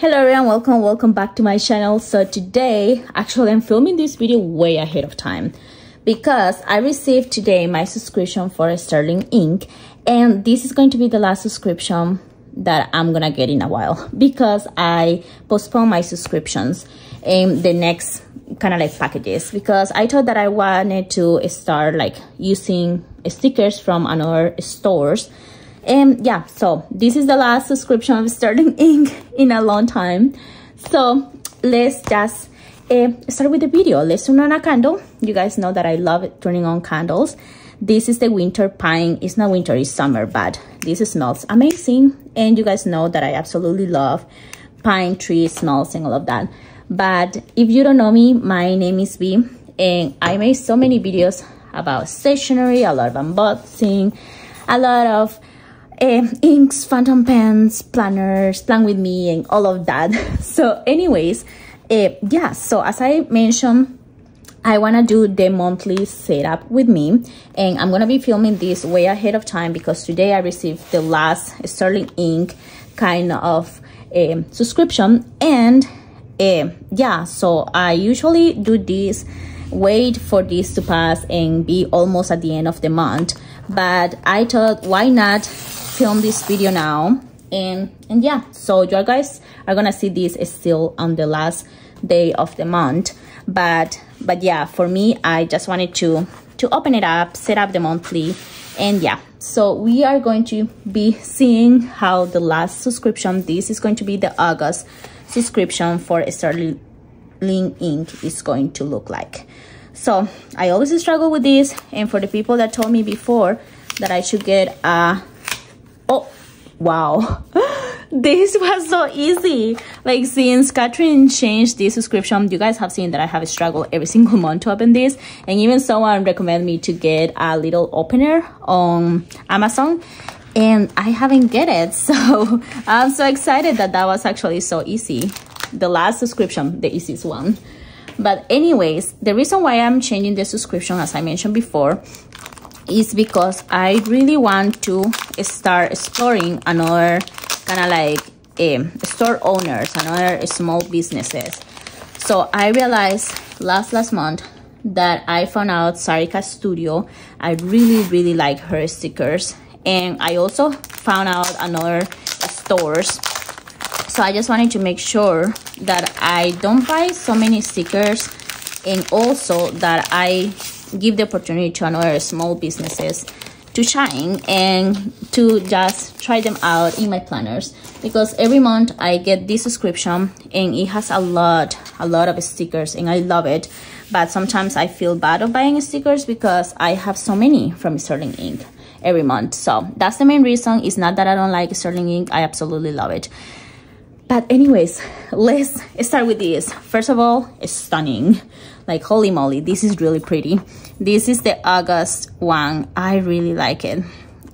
hello everyone. Welcome welcome back to my channel. So today actually i'm filming this video way ahead of time because i received today my subscription for sterling ink and this is going to be the last subscription that i'm gonna get in a while because i postponed my subscriptions in the next kind of like packages because i thought that i wanted to start like using stickers from another stores and yeah so this is the last subscription of sterling ink in a long time. So let's just uh, start with the video. Let's turn on a candle. You guys know that i love turning on candles. This is the winter pine. It's not winter it's summer but this smells amazing. And you guys know that i absolutely love pine tree smells and all of that. But if you don't know me my name is v and i made so many videos about stationery a lot of unboxing a lot of uh, inks, fountain pens, planners, plan with me, and all of that. So, anyways, uh, yeah. So as I mentioned, I wanna do the monthly setup with me, and I'm gonna be filming this way ahead of time because today I received the last Sterling Ink kind of uh, subscription, and yeah. So I usually do this wait for this to pass and be almost at the end of the month but i thought why not film this video now and and yeah so you guys are gonna see this is still on the last day of the month but but yeah for me i just wanted to to open it up set up the monthly and yeah so we are going to be seeing how the last subscription this is going to be the august subscription for sterling ink is going to look like. So i always struggle with this and for the people that told me before that i should get a oh wow. This was so easy. Like since Catherine changed this subscription you guys have seen that I have struggled every single month to open this. And even someone recommended me to get a little opener on Amazon. And I haven't get it. So I'm so excited that that was actually so easy. The last subscription the easiest one. But anyways the reason why I'm changing the subscription as I mentioned before is because I really want to start exploring another kind of like um, store owners, another small businesses. So I realized last last month that I found out Sarika Studio. I really really like her stickers, and I also found out another stores. So I just wanted to make sure that I don't buy so many stickers, and also that I give the opportunity to another small businesses to shine and to just try them out in my planners. Because every month I get this subscription and it has a lot a lot of stickers and I love it. But sometimes I feel bad of buying stickers because I have so many from Sterling Ink every month. So that's the main reason. It's not that I don't like Sterling Ink I absolutely love it but anyways let's start with this. First of all it's stunning. Like holy moly this is really pretty. This is the august one. I really like it.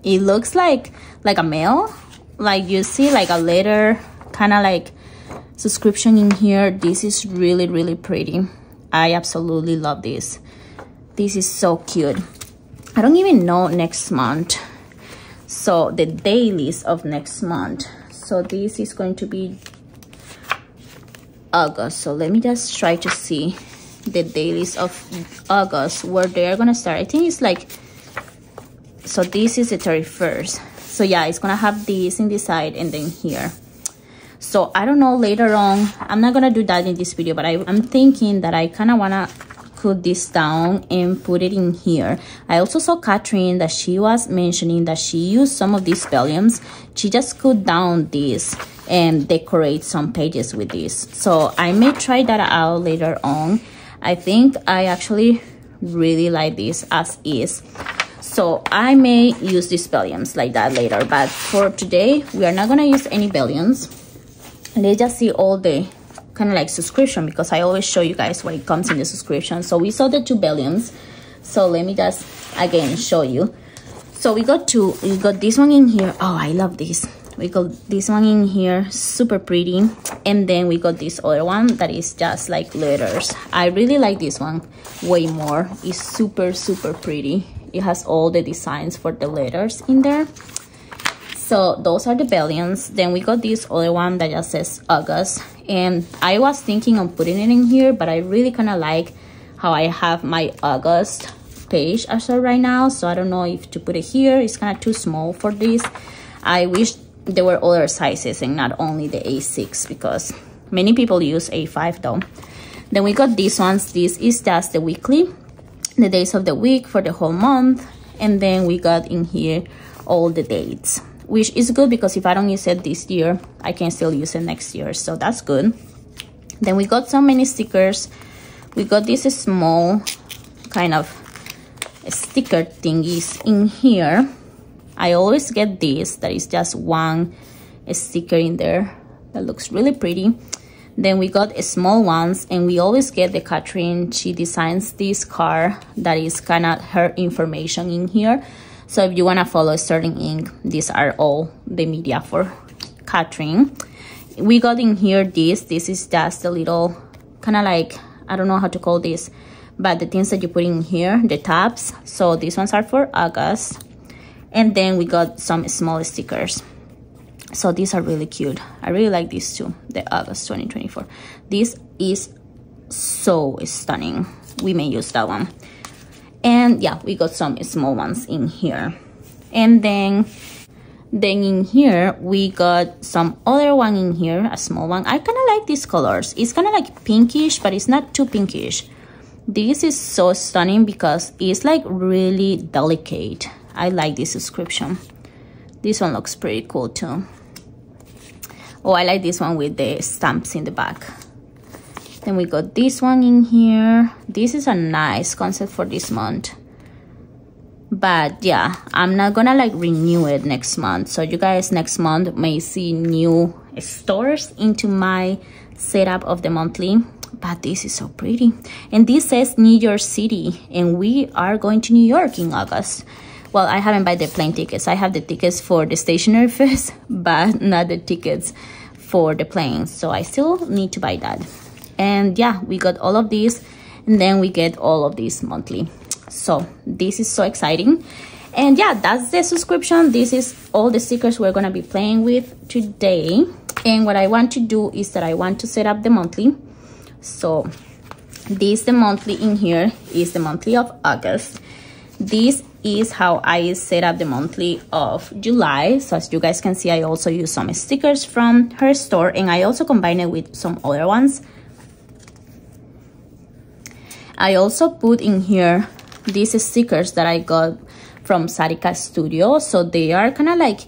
It looks like like a mail. Like you see like a letter kind of like subscription in here. This is really really pretty. I absolutely love this. This is so cute. I don't even know next month. So the dailies of next month so this is going to be august so let me just try to see the dailies of August where they are gonna start. I think it's like so this is the 31st. So yeah, it's gonna have this in the side and then here. So I don't know later on. I'm not gonna do that in this video, but I, I'm thinking that I kind of wanna put this down and put it in here. I also saw Catherine that she was mentioning that she used some of these vellums. She just cut down this and decorate some pages with this. So I may try that out later on I think I actually really like this as is. So I may use these vellums like that later. But for today, we are not going to use any vellums. Let's just see all the kind of like subscription because I always show you guys what it comes in the subscription. So we saw the two vellums. So let me just again show you. So we got two. We got this one in here. Oh, I love this we got this one in here super pretty and then we got this other one that is just like letters i really like this one way more it's super super pretty it has all the designs for the letters in there so those are the vellums. Then we got this other one that just says August. And I was thinking of putting it in here, but I really kind of like how I have my August page as of right now. So I don't know if to put it here. It's kind of too small for this. I wish there were other sizes and not only the A6 because many people use A5 though. Then we got these ones. This is just the weekly, the days of the week for the whole month. And then we got in here all the dates which is good because if I don't use it this year, I can still use it next year. So that's good. Then we got so many stickers. We got this small kind of sticker thingies in here. I always get this that is just one sticker in there that looks really pretty. Then we got small ones and we always get the Catherine. She designs this car that is kind of her information in here. So if you want to follow Sterling Ink, these are all the media for Catherine. We got in here this. This is just a little kind of like, I don't know how to call this, but the things that you put in here, the tabs. So these ones are for August. And then we got some small stickers. So these are really cute. I really like these too, the August 2024. This is so stunning. We may use that one and yeah we got some small ones in here. And then then in here we got some other one in here a small one. I kind of like these colors. It's kind of like pinkish but it's not too pinkish. This is so stunning because it's like really delicate. I like this description. This one looks pretty cool too. Oh i like this one with the stamps in the back then we got this one in here. This is a nice concept for this month. But yeah i'm not gonna like renew it next month. So you guys next month may see new stores into my setup of the monthly. But this is so pretty. And this says new york city and we are going to new york in august. Well i haven't bought the plane tickets. I have the tickets for the stationery fest but not the tickets for the planes so i still need to buy that and yeah we got all of these and then we get all of these monthly. So this is so exciting. And yeah that's the subscription. This is all the stickers we're gonna be playing with today. And what i want to do is that i want to set up the monthly. So this the monthly in here is the monthly of august. This is how i set up the monthly of july. So as you guys can see i also use some stickers from her store and i also combine it with some other ones I also put in here these stickers that I got from Sarika Studio. So they are kind of like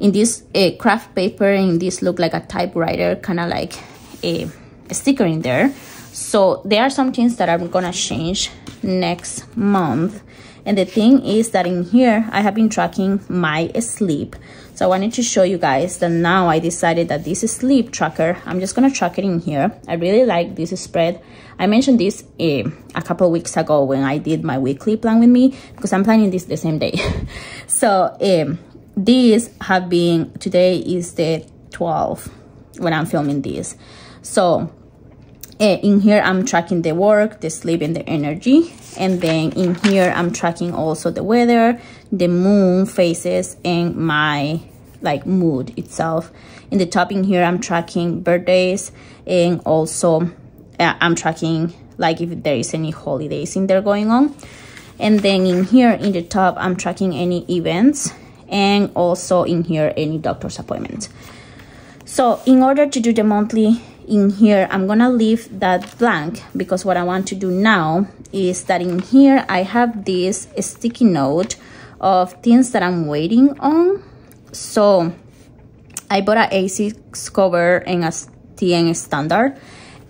in this uh, craft paper and this look like a typewriter, kind of like a, a sticker in there. So there are some things that I'm gonna change next month. And the thing is that in here, I have been tracking my sleep. So I wanted to show you guys that now I decided that this sleep tracker, I'm just gonna track it in here. I really like this spread. I mentioned this uh, a couple weeks ago when I did my weekly plan with me because I'm planning this the same day. so um, these have been, today is the 12th when I'm filming this. So uh, in here I'm tracking the work, the sleep and the energy. And then in here I'm tracking also the weather, the moon phases and my like mood itself. In the top in here I'm tracking birthdays and also uh, I'm tracking like if there is any holidays in there going on and then in here in the top I'm tracking any events and also in here any doctor's appointment so in order to do the monthly in here I'm gonna leave that blank because what I want to do now is that in here I have this sticky note of things that I'm waiting on. So I bought a A6 cover and a TN standard.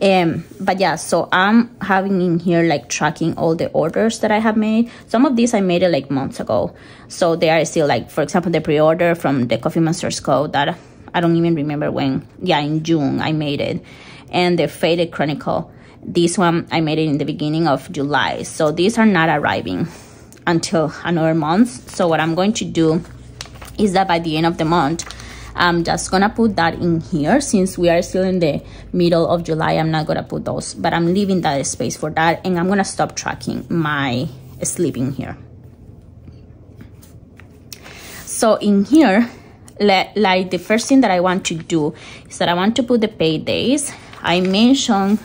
Um but yeah so i'm having in here like tracking all the orders that i have made. Some of these i made it like months ago. So they are still like for example the pre-order from the coffee monsters code that i don't even remember when. Yeah in june i made it. And the faded chronicle. This one i made it in the beginning of july. So these are not arriving until another month. So what i'm going to do is that by the end of the month I'm just gonna put that in here. Since we are still in the middle of July I'm not gonna put those but I'm leaving that space for that and I'm gonna stop tracking my sleeping here. So in here let, like the first thing that I want to do is that I want to put the paydays. I mentioned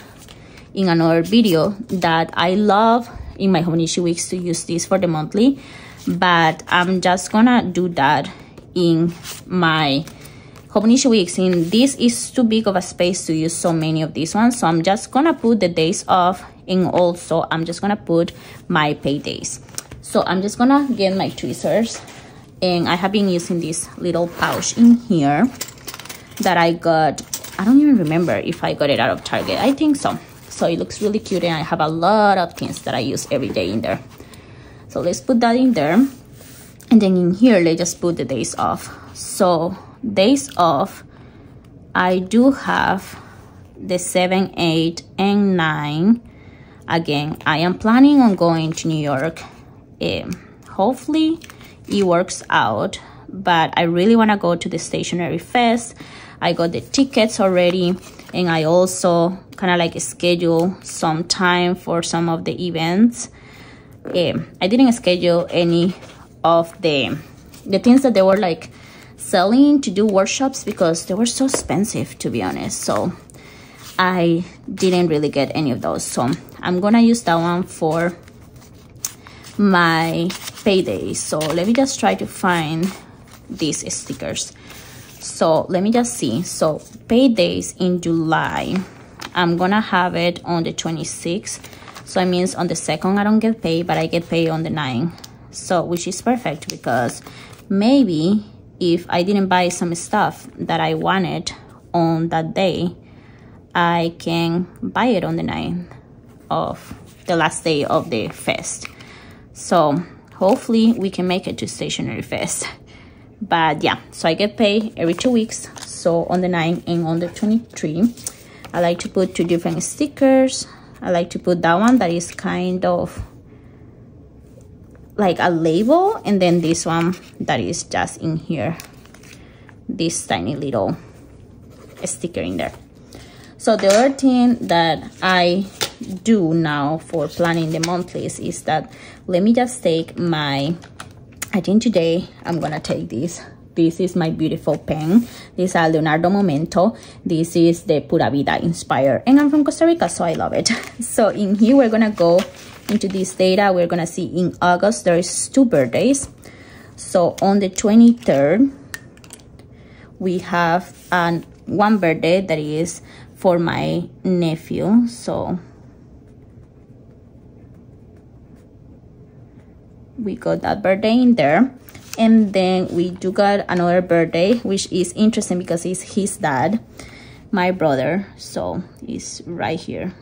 in another video that I love in my Hobonichi weeks to use this for the monthly, but I'm just gonna do that in my Hobonichi weeks. And this is too big of a space to use so many of these ones, so I'm just gonna put the days off and also I'm just gonna put my paydays. So I'm just gonna get my tweezers and I have been using this little pouch in here that I got I don't even remember if I got it out of Target I think so so it looks really cute and I have a lot of things that I use every day in there. So let's put that in there. And then in here let's just put the days off. So days off I do have the 7 8 and 9 again I am planning on going to New York. Um, hopefully it works out but I really want to go to the stationery fest. I got the tickets already and I also kind of like schedule some time for some of the events. Um, I didn't schedule any of the the things that they were like selling to do workshops because they were so expensive to be honest. So I didn't really get any of those. So I'm gonna use that one for my payday. So let me just try to find these stickers so let me just see. So paydays in july. I'm gonna have it on the 26th so it means on the second i don't get paid but i get paid on the 9th so which is perfect because maybe if i didn't buy some stuff that i wanted on that day i can buy it on the 9th of the last day of the fest. So hopefully we can make it to stationery fest but yeah so i get paid every two weeks so on the 9 and on the 23 i like to put two different stickers. I like to put that one that is kind of like a label and then this one that is just in here. This tiny little sticker in there. So the other thing that i do now for planning the monthlies is that let me just take my I think today I'm gonna take this. This is my beautiful pen. This is Leonardo Momento. This is the Pura Vida inspired and I'm from Costa Rica so I love it. So in here we're gonna go into this data we're gonna see in August. There is two birthdays. So on the 23rd we have an one birthday that is for my nephew. So we got that birthday in there. And then we do got another birthday which is interesting because it's his dad my brother. So he's right here.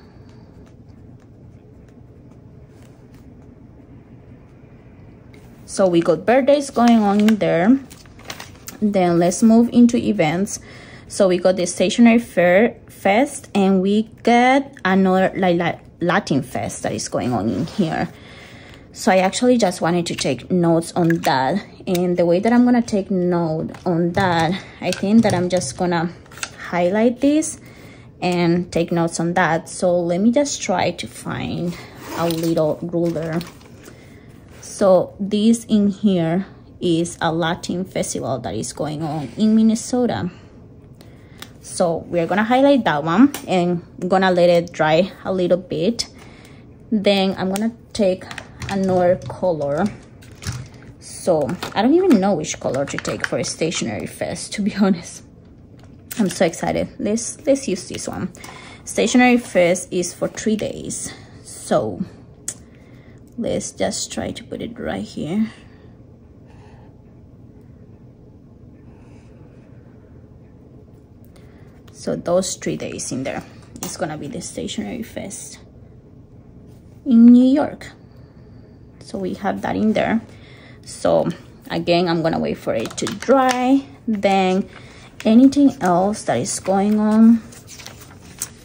So we got birthdays going on in there. Then let's move into events. So we got the stationery fair fest and we got another like latin fest that is going on in here so I actually just wanted to take notes on that. And the way that I'm gonna take note on that I think that I'm just gonna highlight this and take notes on that. So let me just try to find a little ruler. So this in here is a Latin festival that is going on in Minnesota. So we're gonna highlight that one and I'm gonna let it dry a little bit. Then I'm gonna take another color. So i don't even know which color to take for a stationery fest to be honest. I'm so excited. Let's let's use this one. Stationery fest is for three days. So let's just try to put it right here. So those three days in there. It's gonna be the stationery fest in new york so we have that in there. So again i'm gonna wait for it to dry. Then anything else that is going on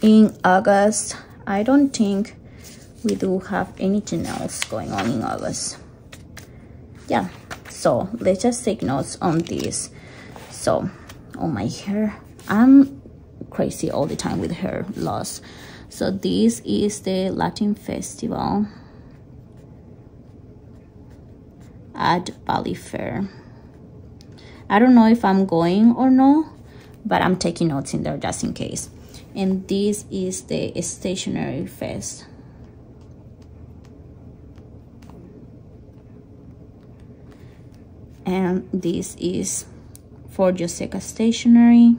in august? I don't think we do have anything else going on in august. Yeah so let's just take notes on this. So on my hair. I'm crazy all the time with hair loss. So this is the latin festival at Valleyfair. I don't know if I'm going or no, but I'm taking notes in there just in case. And this is the stationery fest. And this is for Yoseka Stationery.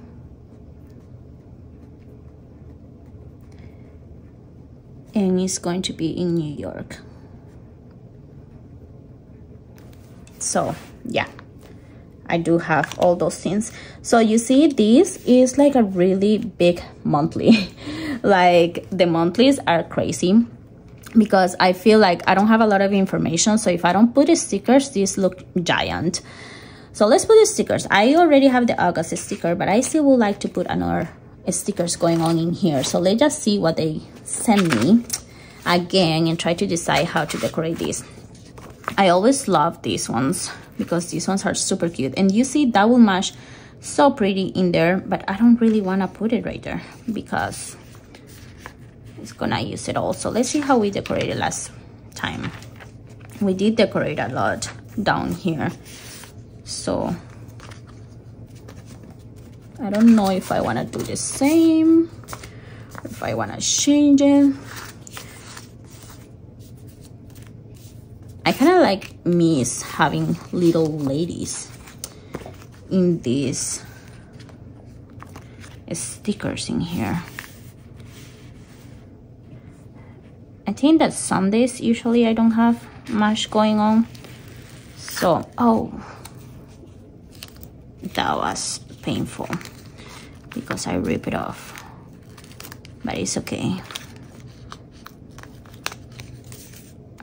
And it's going to be in New York. So, yeah. I do have all those things. So you see, this is like a really big monthly. like the monthlies are crazy because I feel like I don't have a lot of information. So if I don't put the stickers, these look giant. So let's put the stickers. I already have the August sticker, but I still would like to put another stickers going on in here. So let's just see what they send me again and try to decide how to decorate these. I always love these ones because these ones are super cute. And you see that will match so pretty in there, but I don't really want to put it right there because it's gonna use it all. So let's see how we decorated last time. We did decorate a lot down here. So I don't know if I want to do the same, if I want to change it. I of like miss having little ladies in these stickers in here. I think that Sundays usually I don't have much going on. So, oh, that was painful because I rip it off, but it's okay.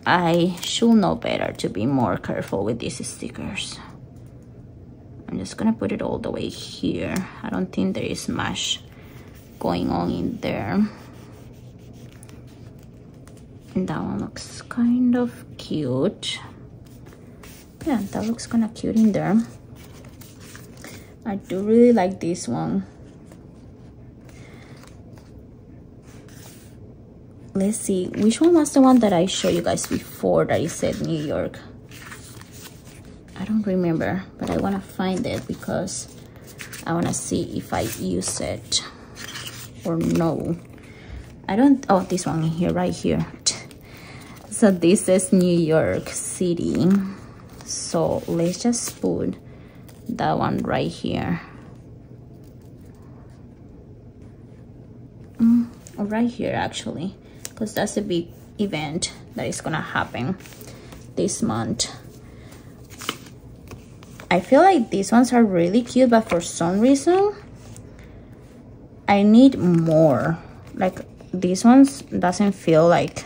I should know better to be more careful with these stickers. I'm just gonna put it all the way here. I don't think there is much going on in there. And that one looks kind of cute. Yeah, that looks kind of cute in there. I do really like this one. Let's see. Which one was the one that i showed you guys before that it said new york? I don't remember but i want to find it because i want to see if i use it or no. I don't oh this one here right here. So this is new york city. So let's just put that one right here. Mm, right here actually because that's a big event that is gonna happen this month. I feel like these ones are really cute but for some reason I need more. Like these ones doesn't feel like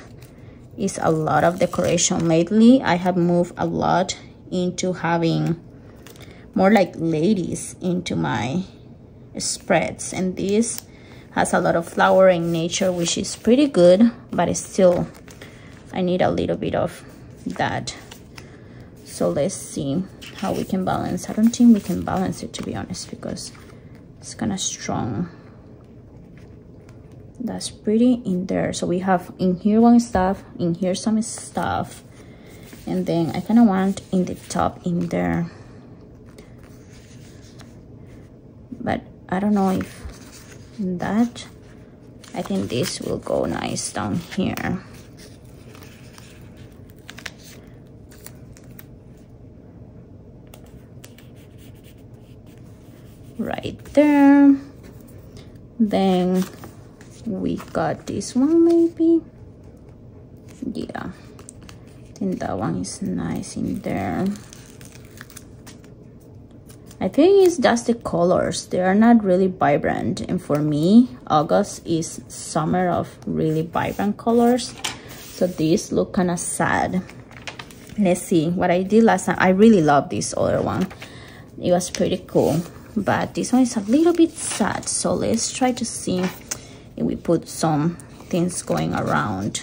it's a lot of decoration. Lately I have moved a lot into having more like ladies into my spreads and these has a lot of flower in nature which is pretty good but it's still I need a little bit of that. So let's see how we can balance. I don't think we can balance it to be honest because it's kind of strong. That's pretty in there. So we have in here one stuff in here some stuff and then I kind of want in the top in there. But I don't know if that I think this will go nice down here. Right there. Then we got this one maybe? Yeah. I think that one is nice in there I think it's just the colors. They are not really vibrant. And for me, August is summer of really vibrant colors. So these look kind of sad. Let's see what I did last time. I really love this other one. It was pretty cool. But this one is a little bit sad. So let's try to see if we put some things going around.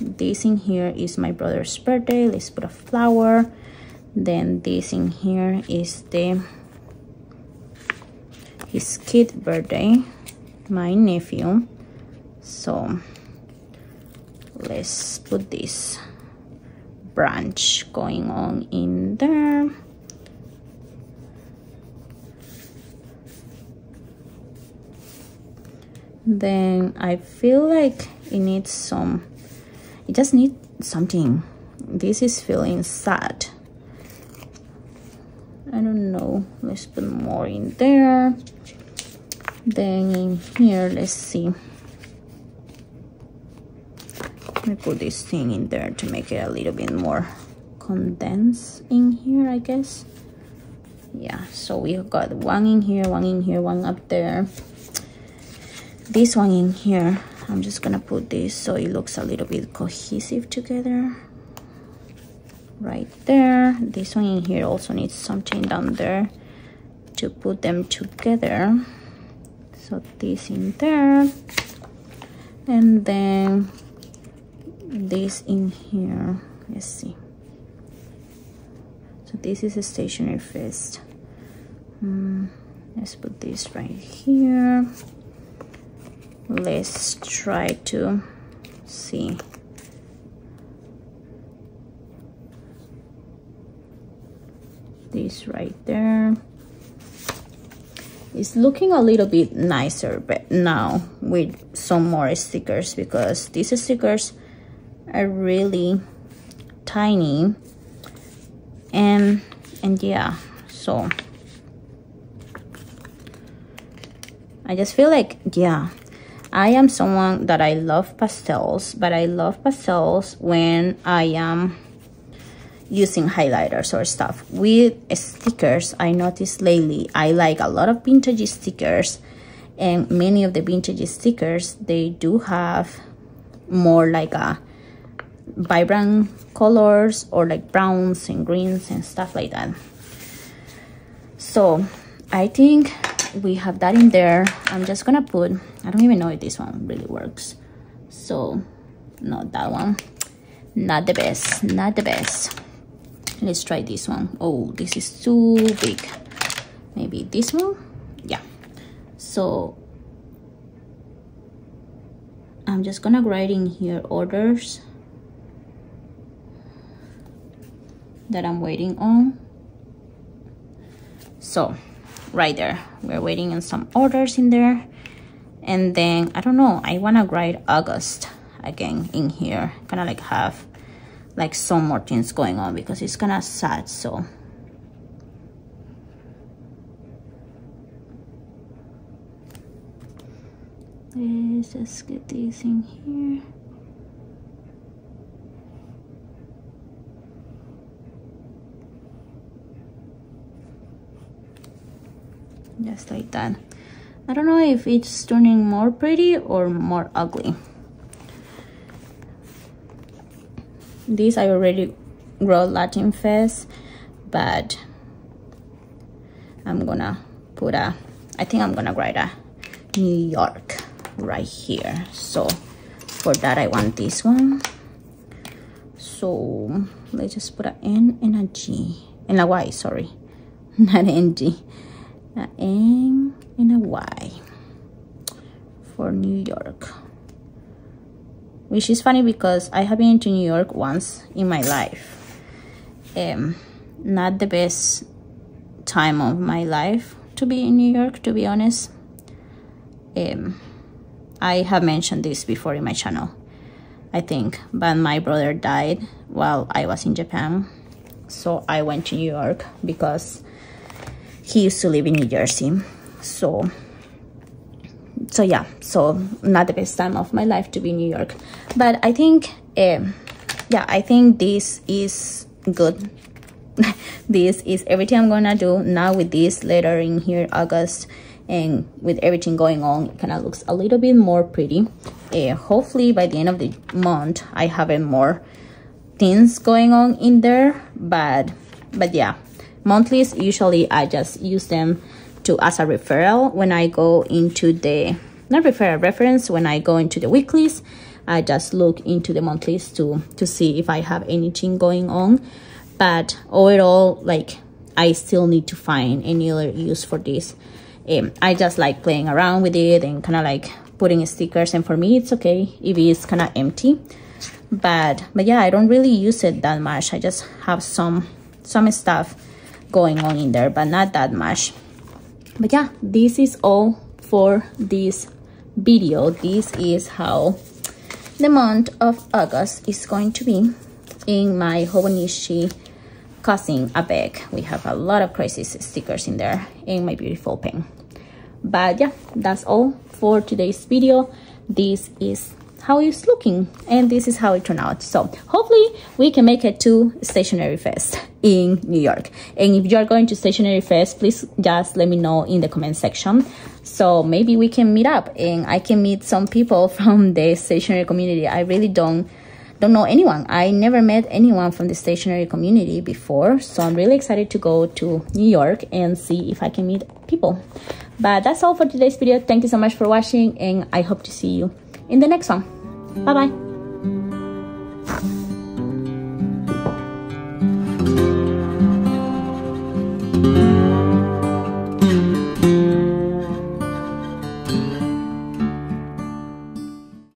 This in here is my brother's birthday. Let's put a flower then this in here is the his kid birthday my nephew. So let's put this branch going on in there. Then I feel like it needs some it just needs something. This is feeling sad. I don't know. Let's put more in there. Then in here let's see. Let me put this thing in there to make it a little bit more condensed in here I guess. Yeah so we got one in here one in here one up there. This one in here I'm just gonna put this so it looks a little bit cohesive together right there. This one in here also needs something down there to put them together. So this in there. And then this in here. Let's see. So this is a stationery fest. Mm, let's put this right here. Let's try to see this right there. It's looking a little bit nicer but now with some more stickers because these stickers are really tiny. And and yeah so I just feel like yeah I am someone that I love pastels, but I love pastels when I am using highlighters or stuff. With stickers, I noticed lately, I like a lot of vintage stickers and many of the vintage stickers, they do have more like a vibrant colors or like browns and greens and stuff like that. So I think we have that in there. I'm just gonna put i don't even know if this one really works. So not that one. Not the best. Not the best let's try this one. Oh, this is too big. Maybe this one? Yeah. So i'm just gonna write in here orders that i'm waiting on. So right there. We're waiting on some orders in there. And then i don't know i want to write august again in here. Kind of like have like some more things going on because it's kind of sad so. Let's just get this in here. Just like that. I don't know if it's turning more pretty or more ugly this I already wrote Latin Fest but I'm gonna put a I think I'm gonna write a New York right here. So for that I want this one. So let's just put an N and a G. And a Y sorry. Not an G. A N and a Y. For New York which is funny because I have been to New York once in my life. Um, not the best time of my life to be in New York to be honest. Um, I have mentioned this before in my channel I think but my brother died while I was in Japan. So I went to New York because he used to live in New Jersey. So so yeah. So not the best time of my life to be in New York. But I think uh, yeah I think this is good. This is everything I'm gonna do now with this later in here August and with everything going on it kind of looks a little bit more pretty. Uh, hopefully by the end of the month I have more things going on in there but but yeah. Monthlies usually i just use them to as a referral when i go into the not referral reference when i go into the weeklies. I just look into the monthlies to to see if i have anything going on. But overall like i still need to find any other use for this. Um, i just like playing around with it and kind of like putting stickers and for me it's okay if it's kind of empty. But but yeah i don't really use it that much. I just have some some stuff going on in there but not that much but yeah this is all for this video. This is how the month of august is going to be in my hobonichi cousin avec. we have a lot of crazy stickers in there in my beautiful pen. But yeah that's all for today's video. This is how it's looking and this is how it turned out. So hopefully we can make it to stationery fest in new york. And if you are going to stationery fest please just let me know in the comment section. So maybe we can meet up and i can meet some people from the stationery community. I really don't don't know anyone. I never met anyone from the stationery community before so i'm really excited to go to new york and see if i can meet people. But that's all for today's video. Thank you so much for watching and i hope to see you in the next one. Bye bye